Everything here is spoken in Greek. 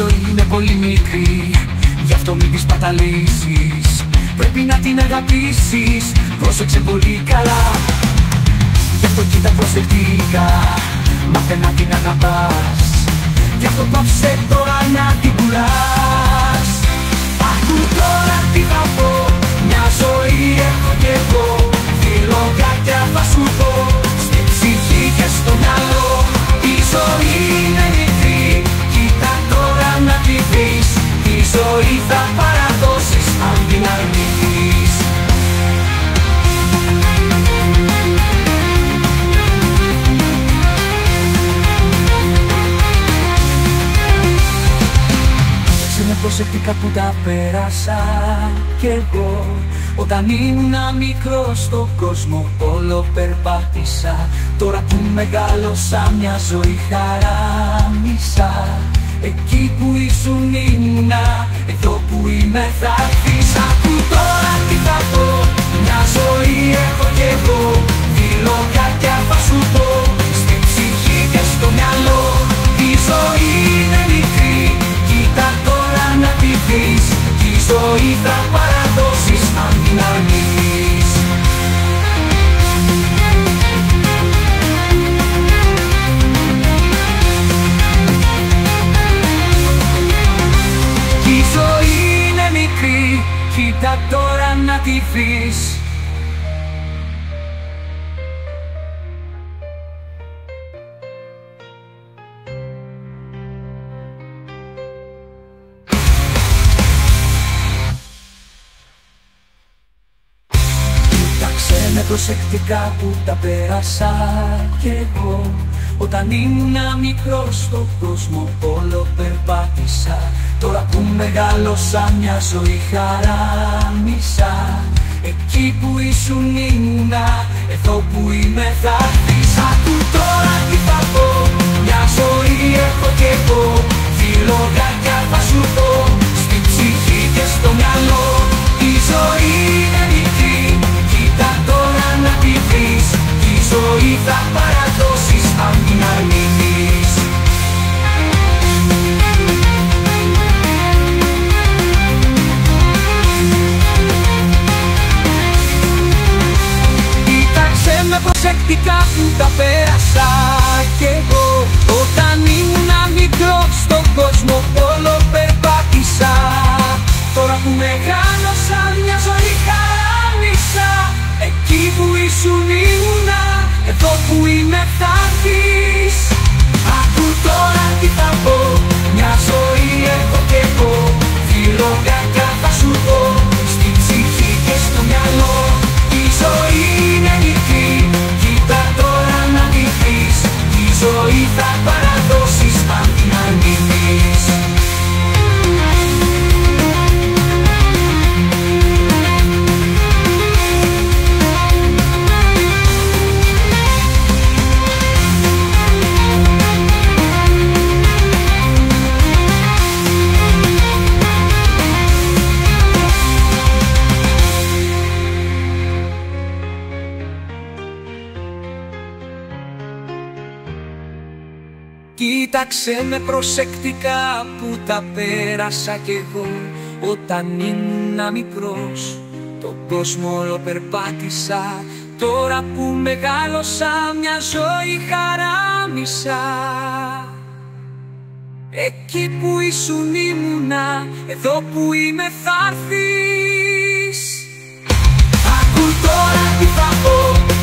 ζωή είναι πολύ μικρή. Γι' αυτό μην της Πρέπει να την αγαπήσεις. Πρόσεξε πολύ καλά. Γι' αυτό κοίτα προσεκτικά. Μάθε να την αγαπάς. Γι' αυτό πάψε τώρα να την πουλάς προσεκτικά που τα πέρασα κι εγώ. Όταν ήμουν μικρός στον κόσμο όλο περπάτησα. Τώρα που μεγάλωσα μια ζωή χαράμισα. Εκεί που ήσουν ήμουνα, εδώ που είμαι θα έρθεις κοίτα τώρα να τη δεις. Κοίταξε με προσεκτικά που τα πέρασα κι εγώ. Όταν ήμουν μικρός στον κόσμο όλο περπάτησα Τώρα που μεγάλωσα μια ζωή χαράμισα. Εκεί που ήσουν ήμουνα, εδώ που προσεκτικά που τα πέρασα κι εγώ. Όταν ήμουν μικρό στον κόσμο όλο περπάτησα. Τώρα που μεγάλωσα μια ζωή χαράμισα Εκεί που ήσουν ήμουνα, εδώ που είμαι Κοίταξε με προσεκτικά που τα πέρασα κι εγώ. Όταν ήμουν μικρός τον κόσμο όλο περπάτησα. Τώρα που μεγάλωσα μια ζωή χαράμισα. Εκεί που ήσουν ήμουνα, εδώ που είμαι θα έρθεις. Ακού τώρα τι θα πω,